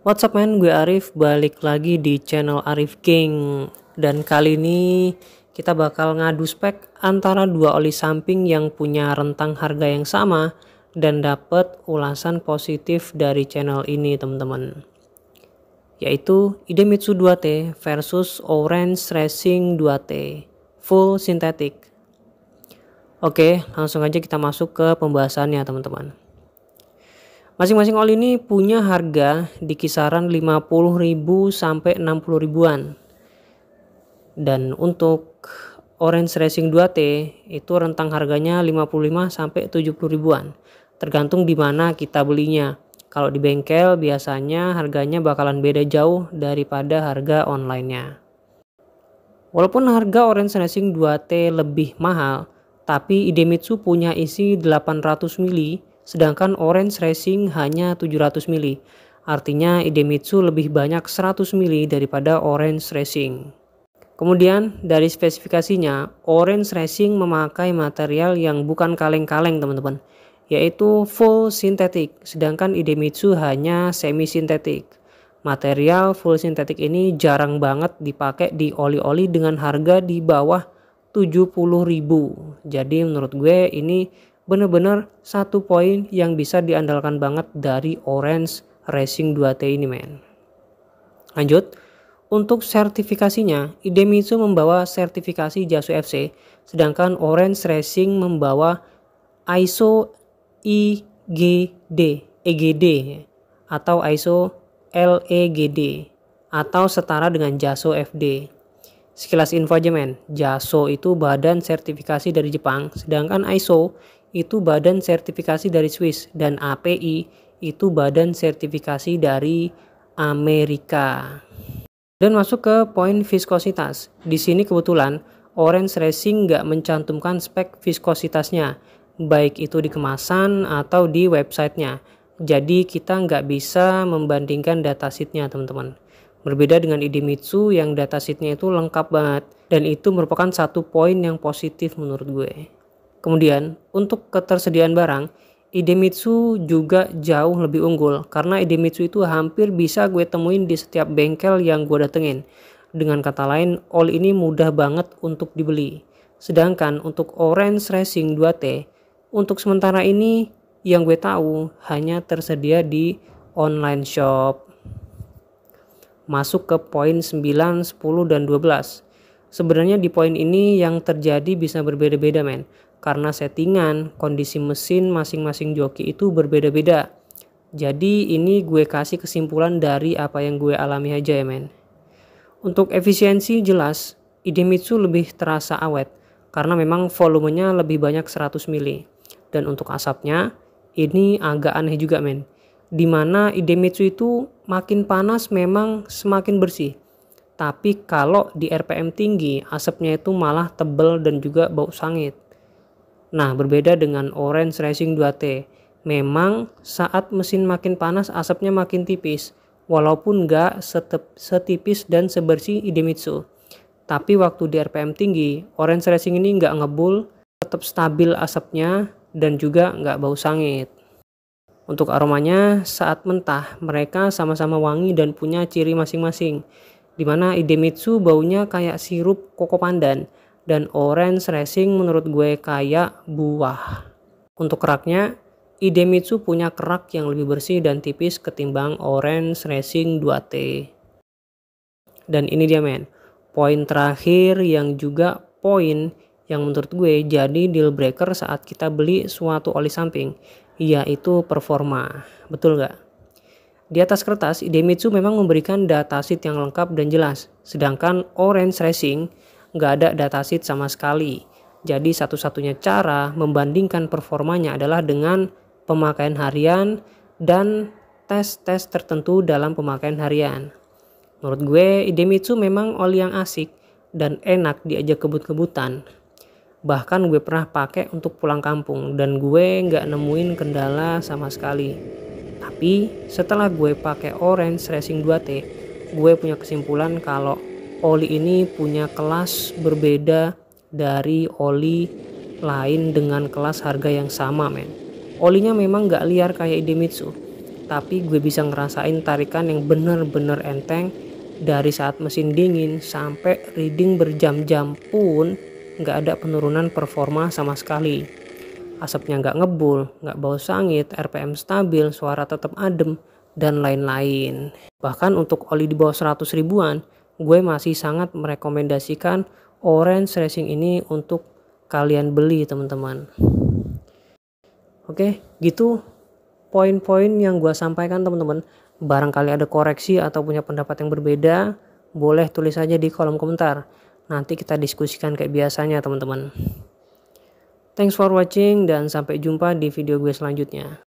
What's up man, gue Arif balik lagi di channel Arif King. Dan kali ini kita bakal ngadu spek antara dua oli samping yang punya rentang harga yang sama dan dapat ulasan positif dari channel ini teman-teman yaitu Idemitsu 2T versus Orange Racing 2T full synthetic. Oke langsung aja kita masuk ke pembahasannya teman-teman Masing-masing oli ini punya harga di kisaran 50.000 sampai 60 ribuan. Dan untuk Orange Racing 2T itu rentang harganya 55 sampai 70 ribuan. Tergantung di mana kita belinya. Kalau di bengkel biasanya harganya bakalan beda jauh daripada harga online-nya. Walaupun harga Orange Racing 2T lebih mahal, tapi Idemitsu punya isi 800 mili sedangkan Orange Racing hanya 700 mili. Artinya Idemitsu lebih banyak 100 mili daripada Orange Racing. Kemudian dari spesifikasinya, Orange Racing memakai material yang bukan kaleng-kaleng teman-teman, yaitu full sintetik, sedangkan Idemitsu hanya semi sintetik. Material full sintetik ini jarang banget dipakai di oli-oli dengan harga di bawah 70.000. Jadi menurut gue ini bener-bener satu poin yang bisa diandalkan banget dari Orange Racing 2T ini men. Lanjut, untuk sertifikasinya, Idemitsu membawa sertifikasi JASU FC, sedangkan Orange Racing membawa ISO IGD, EGD atau ISO LEGD atau setara dengan JASO FD. Sekilas info aja men, JASO itu badan sertifikasi dari Jepang, sedangkan ISO itu badan sertifikasi dari Swiss dan API itu badan sertifikasi dari Amerika. Dan masuk ke poin viskositas. Di sini kebetulan Orange Racing nggak mencantumkan spek viskositasnya, baik itu di kemasan atau di websitenya. Jadi kita nggak bisa membandingkan datasheetnya teman-teman. Berbeda dengan Idemitsu yang datasheetnya itu lengkap banget dan itu merupakan satu poin yang positif menurut gue. Kemudian, untuk ketersediaan barang, Idemitsu juga jauh lebih unggul karena Idemitsu itu hampir bisa gue temuin di setiap bengkel yang gue datengin. Dengan kata lain, all ini mudah banget untuk dibeli. Sedangkan untuk Orange Racing 2T, untuk sementara ini yang gue tahu hanya tersedia di online shop. Masuk ke poin 9, 10, dan 12. Sebenarnya di poin ini yang terjadi bisa berbeda-beda men karena settingan kondisi mesin masing-masing joki itu berbeda-beda. Jadi ini gue kasih kesimpulan dari apa yang gue alami aja ya men. Untuk efisiensi jelas Idemitsu lebih terasa awet karena memang volumenya lebih banyak 100 mili. Dan untuk asapnya ini agak aneh juga men. Di mana Idemitsu itu makin panas memang semakin bersih. Tapi kalau di RPM tinggi asapnya itu malah tebel dan juga bau sangit. Nah, berbeda dengan Orange Racing 2T. Memang saat mesin makin panas asapnya makin tipis, walaupun nggak setipis dan sebersih Idemitsu. Tapi waktu di RPM tinggi, Orange Racing ini nggak ngebul, tetap stabil asapnya dan juga nggak bau sangit. Untuk aromanya, saat mentah, mereka sama-sama wangi dan punya ciri masing-masing. Di mana Idemitsu baunya kayak sirup koko pandan, dan Orange Racing menurut gue kayak buah. Untuk keraknya, Idemitsu punya kerak yang lebih bersih dan tipis ketimbang Orange Racing 2T. Dan ini dia men, poin terakhir yang juga poin yang menurut gue jadi deal breaker saat kita beli suatu oli samping, yaitu performa. Betul gak? Di atas kertas, Idemitsu memang memberikan datasheet yang lengkap dan jelas, sedangkan Orange Racing nggak ada datasheet sama sekali. Jadi satu-satunya cara membandingkan performanya adalah dengan pemakaian harian dan tes-tes tertentu dalam pemakaian harian. Menurut gue, Idemitsu memang oli yang asik dan enak diajak kebut-kebutan. Bahkan gue pernah pakai untuk pulang kampung dan gue nggak nemuin kendala sama sekali. Tapi setelah gue pakai Orange Racing 2T, gue punya kesimpulan kalau oli ini punya kelas berbeda dari oli lain dengan kelas harga yang sama men olinya memang gak liar kayak Idemitsu tapi gue bisa ngerasain tarikan yang bener-bener enteng dari saat mesin dingin sampai reading berjam-jam pun nggak ada penurunan performa sama sekali. Asapnya nggak ngebul, nggak bau sangit, RPM stabil, suara tetap adem, dan lain-lain. Bahkan untuk oli di bawah 100 ribuan, gue masih sangat merekomendasikan Orange Racing ini untuk kalian beli teman-teman. Oke, gitu poin-poin yang gue sampaikan teman-teman. Barangkali ada koreksi atau punya pendapat yang berbeda, boleh tulis aja di kolom komentar. Nanti kita diskusikan kayak biasanya teman-teman. Thanks for watching dan sampai jumpa di video gue selanjutnya.